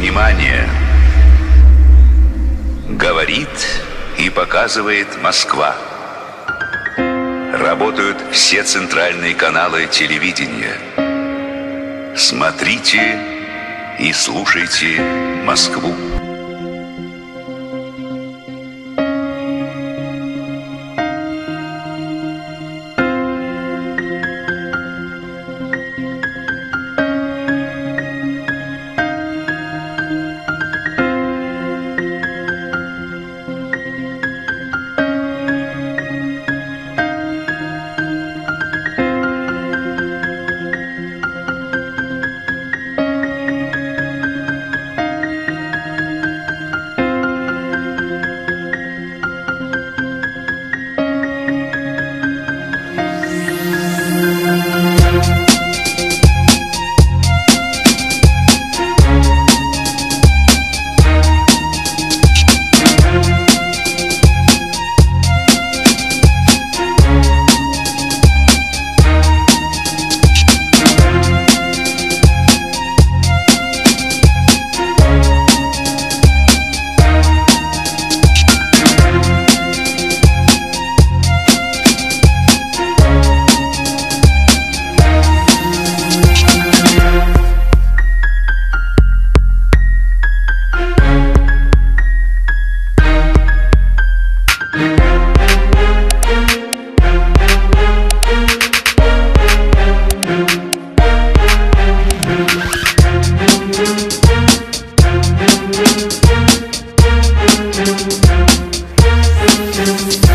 Внимание! Говорит и показывает Москва. Работают все центральные каналы телевидения. Смотрите и слушайте Москву. Thank you.